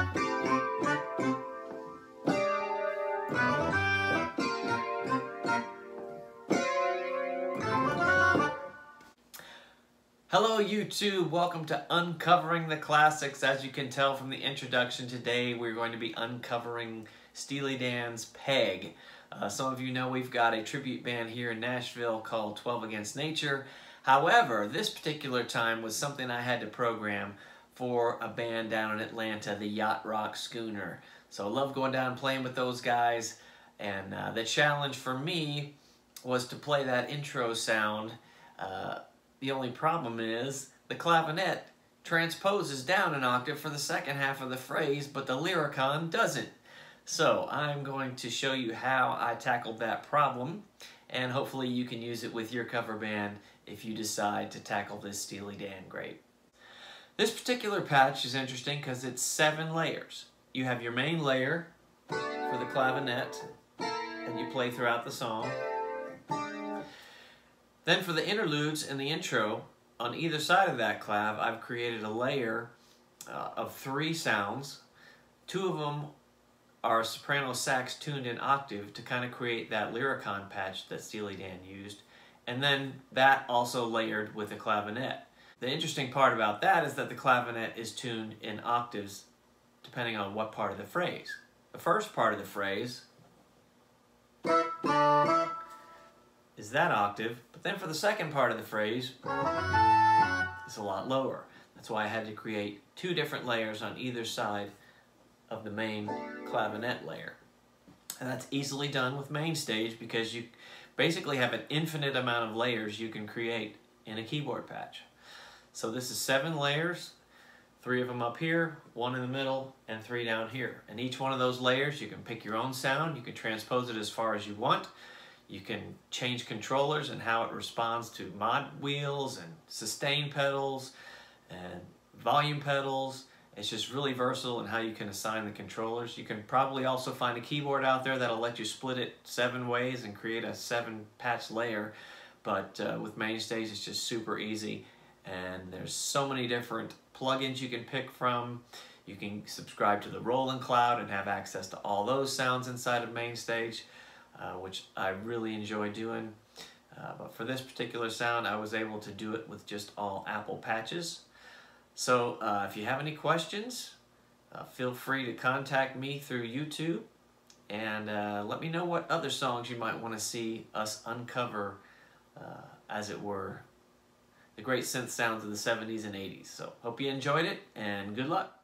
Hello YouTube, welcome to Uncovering the Classics. As you can tell from the introduction today, we're going to be uncovering Steely Dan's Peg. Uh, some of you know we've got a tribute band here in Nashville called 12 Against Nature. However, this particular time was something I had to program for a band down in Atlanta, the Yacht Rock Schooner. So I love going down and playing with those guys. And uh, the challenge for me was to play that intro sound uh, the only problem is the clavinet transposes down an octave for the second half of the phrase, but the lyricon doesn't. So I'm going to show you how I tackled that problem, and hopefully you can use it with your cover band if you decide to tackle this Steely Dan great. This particular patch is interesting because it's seven layers. You have your main layer for the clavinet, and you play throughout the song. Then for the interludes and the intro, on either side of that clav, I've created a layer uh, of three sounds. Two of them are soprano sax tuned in octave to kind of create that lyricon patch that Steely Dan used. And then that also layered with a clavinet. The interesting part about that is that the clavinet is tuned in octaves depending on what part of the phrase. The first part of the phrase is that octave, but then for the second part of the phrase, it's a lot lower. That's why I had to create two different layers on either side of the main clavinet layer. And that's easily done with MainStage because you basically have an infinite amount of layers you can create in a keyboard patch. So this is seven layers, three of them up here, one in the middle, and three down here. And each one of those layers, you can pick your own sound, you can transpose it as far as you want, you can change controllers and how it responds to mod wheels and sustain pedals and volume pedals. It's just really versatile in how you can assign the controllers. You can probably also find a keyboard out there that'll let you split it seven ways and create a seven patch layer. But uh, with MainStage, it's just super easy. And there's so many different plugins you can pick from. You can subscribe to the Roland Cloud and have access to all those sounds inside of MainStage. Uh, which I really enjoy doing. Uh, but for this particular sound, I was able to do it with just all Apple patches. So uh, if you have any questions, uh, feel free to contact me through YouTube and uh, let me know what other songs you might want to see us uncover, as it were, the great synth sounds of the 70s and 80s. So hope you enjoyed it and good luck.